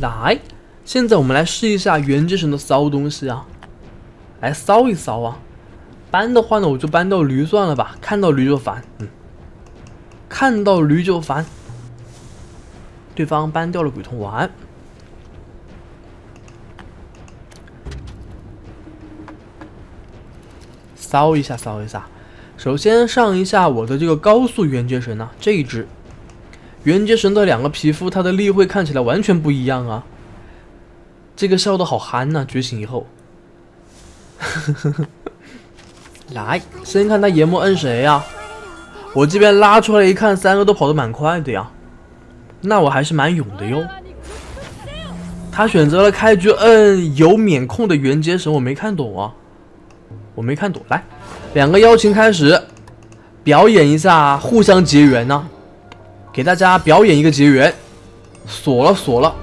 来，现在我们来试一下元之神的骚东西啊，来骚一骚啊。搬的话呢，我就搬到驴算了吧，看到驴就烦。嗯，看到驴就烦。对方搬掉了鬼童丸，骚一下，骚一下。首先上一下我的这个高速元阶神啊，这一只元阶神的两个皮肤，它的立绘看起来完全不一样啊。这个笑的好憨呐，觉醒以后。来，先看他研磨摁谁呀？我这边拉出来一看，三个都跑得蛮快的呀。那我还是蛮勇的哟。他选择了开局摁有免控的元阶神，我没看懂啊，我没看懂。来，两个邀请开始表演一下互相结缘呢，给大家表演一个结缘，锁了锁了。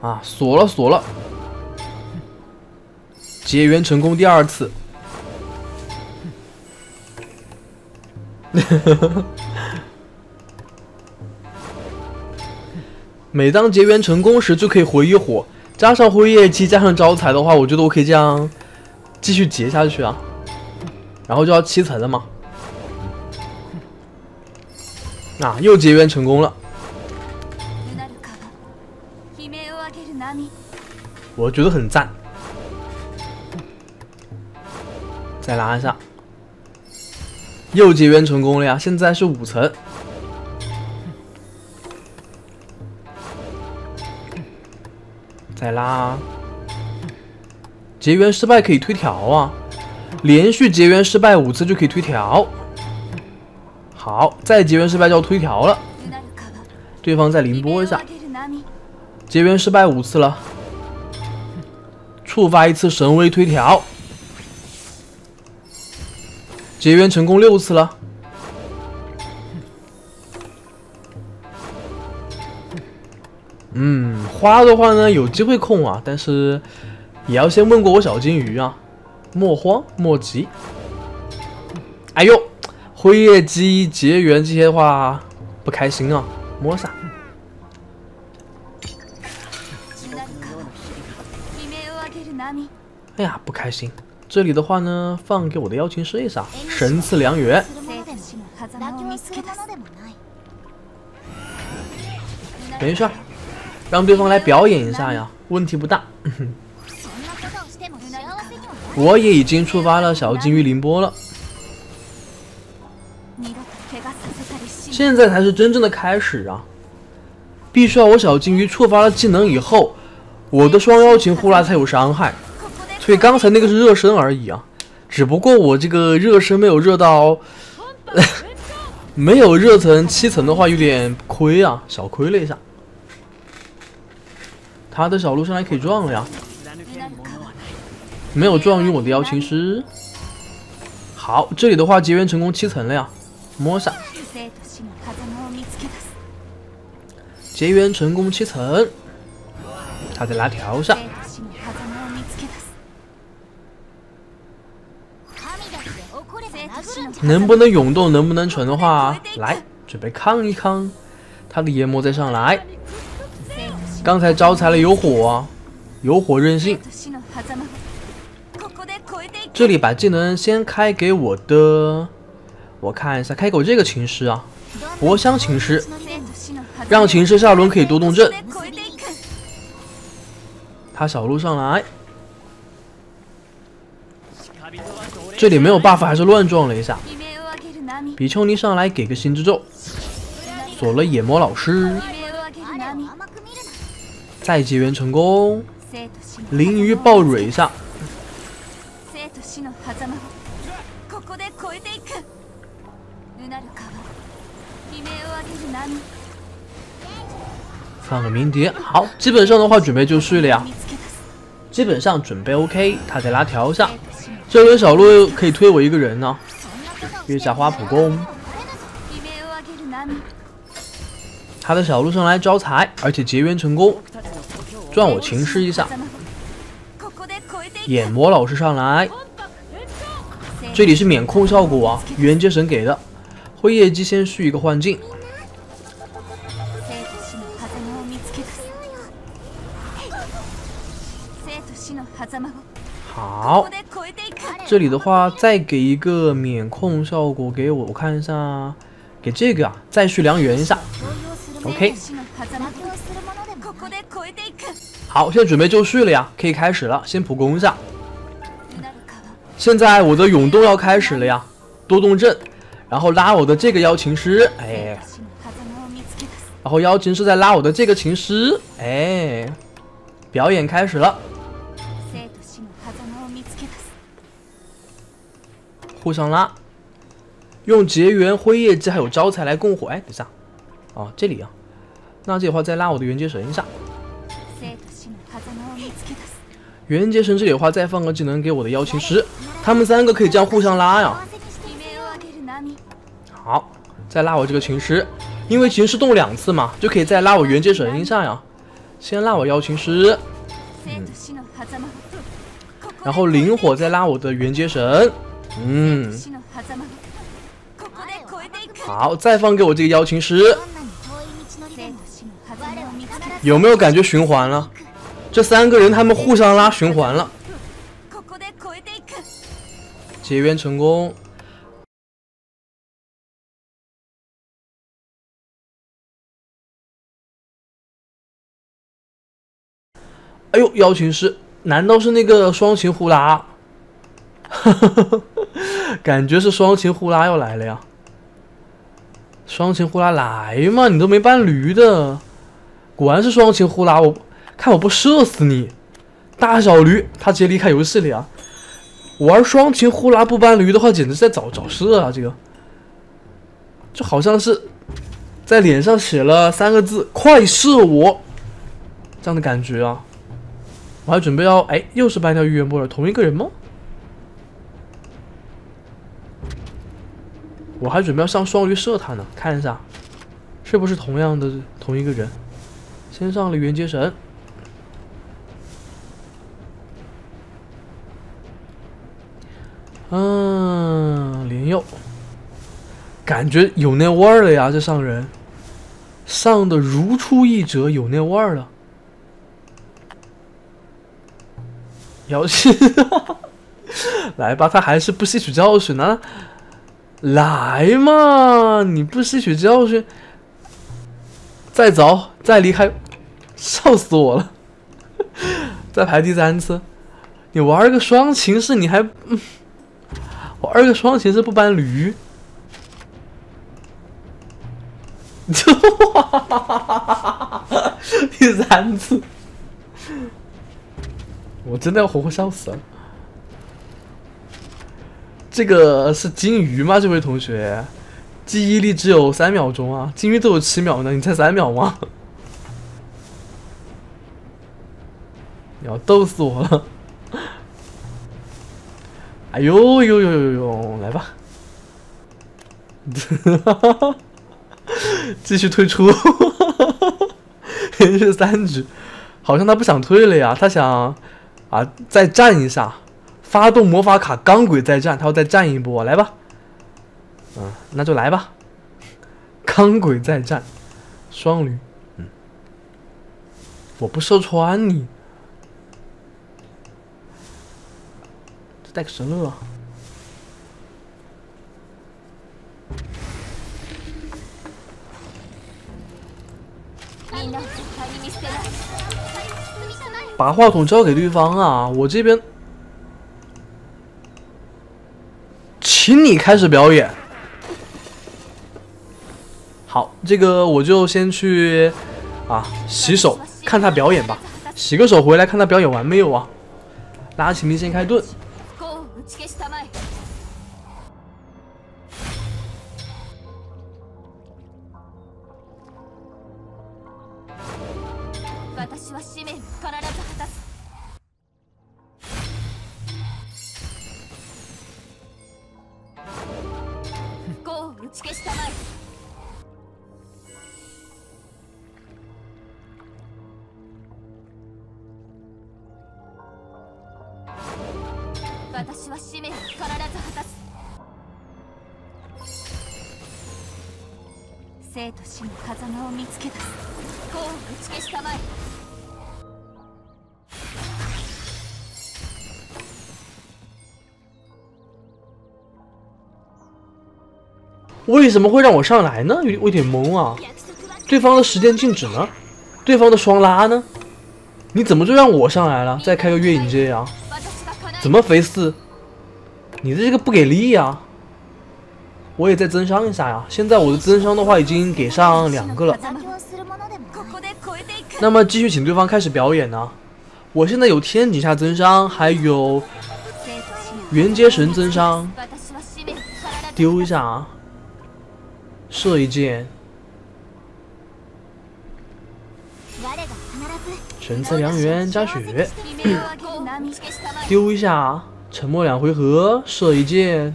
啊，锁了锁了，结缘成功第二次。每当结缘成功时，就可以回一火，加上辉夜姬，加上招财的话，我觉得我可以这样继续结下去啊。然后就要七层了嘛。啊，又结缘成功了。我觉得很赞。再拉一下。又结缘成功了呀！现在是五层，再拉，结缘失败可以推条啊！连续结缘失败五次就可以推条。好，再结缘失败就要推条了。对方再凌波一下，结缘失败五次了，触发一次神威推条。结缘成功六次了，嗯，花的话呢有机会控啊，但是也要先问过我小金鱼啊，莫慌莫急。哎呦，辉夜姬结缘这些话不开心啊，摸下。哎呀，不开心。这里的话呢，放给我的妖情师一下，神赐良缘。没事，让对方来表演一下呀，问题不大。我也已经触发了小金鱼凌波了，现在才是真正的开始啊！必须要我小金鱼触发了技能以后，我的双妖琴呼啦才有伤害。所以刚才那个是热身而已啊，只不过我这个热身没有热到，没有热成七层的话有点亏啊，小亏了一下。他的小路上来可以撞了呀，没有撞晕我的妖情师。好，这里的话结缘成功七层了呀，摸下，结缘成功七层，他在拉条上。能不能涌动？能不能存的话，来准备抗一抗。他的研磨再上来。刚才招财了有火，有火任性。这里把技能先开给我的，我看一下，开给我这个琴师啊，博香琴师，让琴师下轮可以多动阵。他小路上来。这里没有 buff，还是乱撞了一下。比丘尼上来给个心之咒，锁了野魔老师，再结缘成功。鲮鱼爆蕊一下，放个鸣蝶。好，基本上的话准备就绪了呀。基本上准备 OK，他再拉条下。这轮小鹿可以推我一个人呢，月下花圃宫，他的小路上来招财，而且结缘成功，赚我情诗一下，眼魔老师上来，这里是免控效果啊，元界神给的，辉夜姬先续一个幻境。这里的话再给一个免控效果给我，我看一下，给这个啊，再续良缘一下。OK。好，现在准备就绪了呀，可以开始了，先普攻一下。现在我的涌动要开始了呀，多动症，然后拉我的这个邀琴师，哎，然后邀琴师再拉我的这个琴师，哎，表演开始了。互相拉，用结缘辉夜姬还有招财来供火。哎，等一下，哦，这里啊，那这里的话再拉我的元结神一下。元结神这里的话再放个技能给我的妖琴师，他们三个可以这样互相拉呀。好，再拉我这个琴师，因为琴师动两次嘛，就可以再拉我元结神一下呀。先拉我妖琴师，然后灵火再拉我的元结神。嗯，好，再放给我这个邀请师，有没有感觉循环了？这三个人他们互相拉循环了，结缘成功。哎呦，邀请师，难道是那个双琴呼啦？哈哈哈。感觉是双琴呼啦要来了呀！双琴呼啦来嘛？你都没伴驴的，果然是双琴呼啦！我看我不射死你！大小驴，他直接离开游戏了啊！玩双琴呼啦不伴驴的话，简直是在找找射啊！这个就好像是在脸上写了三个字“快射我”这样的感觉啊！我还准备要哎，又是搬条预言波了，同一个人吗？我还准备要上双鱼射他呢，看一下是不是同样的同一个人。先上了元阶神，嗯，连佑，感觉有那味儿了呀！这上人上的如出一辙，有那味儿了。妖气，来吧，他还是不吸取教训呢。来嘛！你不吸取教训，再走，再离开，笑死我了！再排第三次，你玩个双琴式，你还我玩个双琴式不搬驴？哈哈哈哈哈！第三次，我真的要活活笑死了。这个是金鱼吗？这位同学，记忆力只有三秒钟啊！金鱼都有七秒呢，你才三秒吗？你要逗死我了！哎呦呦呦呦呦，来吧！继续退出，连 续三局，好像他不想退了呀，他想啊再战一下。发动魔法卡钢轨再战，他要再战一波，来吧。嗯，那就来吧。钢轨再战，双驴。嗯，我不射穿你。带个神乐。啊把话筒交给对方啊，我这边。请你开始表演。好，这个我就先去啊洗手，看他表演吧。洗个手回来，看他表演完没有啊？拉起明先开盾。私は使命を必ず果たす 生と死の狭間を見つけ出す功を打ち消したまえ为什么会让我上来呢？有我有点懵啊！对方的时间静止呢？对方的双拉呢？你怎么就让我上来了？再开个月影阶呀？ 怎么肥四？你的这个不给力呀！我也再增伤一下呀！现在我的增伤的话已经给上两个了。那么继续请对方开始表演呢？我现在有天井下增伤，还有元阶神增伤，丢一下啊！射一箭，神赐良缘加血，丢一下，沉默两回合，射一箭。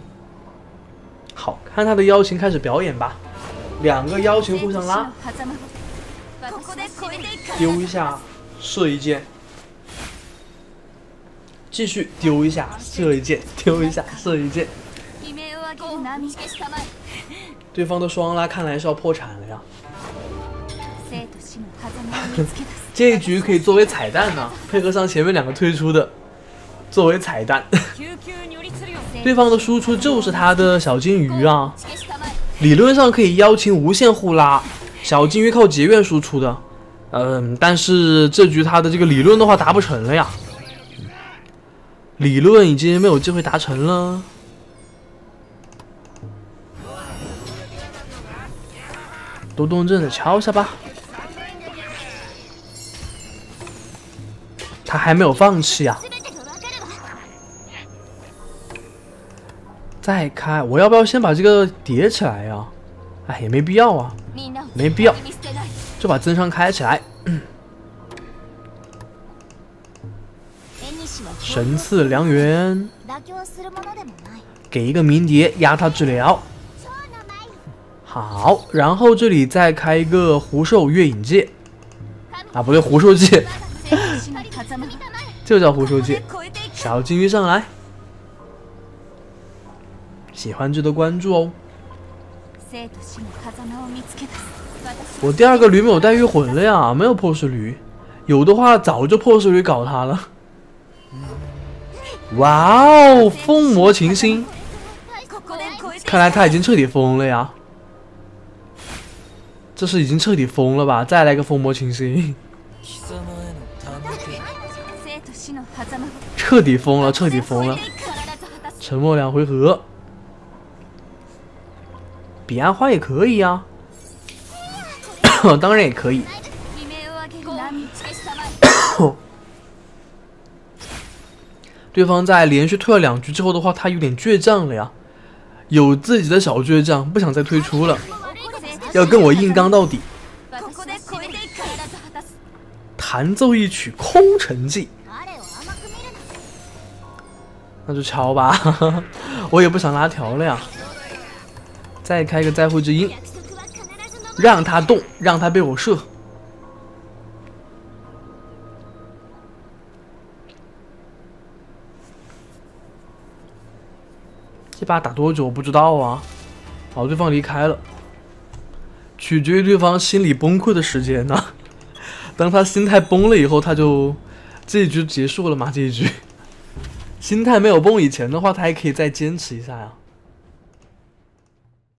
好看他的邀请开始表演吧，两个邀请互相拉，丢一下，射一箭，继续丢一下，射一箭，丢一下，射一箭。对方的双拉看来是要破产了呀！这一局可以作为彩蛋呢，配合上前面两个推出的，作为彩蛋。对方的输出就是他的小金鱼啊，理论上可以邀请无限互拉，小金鱼靠结怨输出的，嗯，但是这局他的这个理论的话达不成了呀，理论已经没有机会达成了。多动症的敲一下吧，他还没有放弃啊！再开，我要不要先把这个叠起来呀？哎，也没必要啊，没必要，就把增伤开起来。神赐良缘，给一个鸣蝶压他治疗。好，然后这里再开一个狐兽月影戒，啊，不对，狐兽戒，就叫狐兽戒。小金鱼上来，喜欢记得关注哦。我第二个驴没有带御魂了呀，没有破碎驴，有的话早就破碎驴搞他了。哇哦，疯魔琴心，看来他已经彻底疯了呀。这是已经彻底疯了吧？再来个疯魔琴心，彻底疯了，彻底疯了！沉默两回合，彼岸花也可以呀，当然也可以。对方在连续退了两局之后的话，他有点倔强了呀，有自己的小倔强，不想再退出了。要跟我硬刚到底！弹奏一曲空城计，那就敲吧，我也不想拉条了呀。再开个在乎之音，让他动，让他被我射。这把打多久我不知道啊。好，对方离开了。取决于对方心理崩溃的时间呢。当他心态崩了以后，他就这一局结束了吗？这一局心态没有崩以前的话，他还可以再坚持一下呀。